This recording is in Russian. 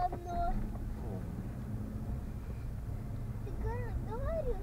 равно. Ты говорю, говорю,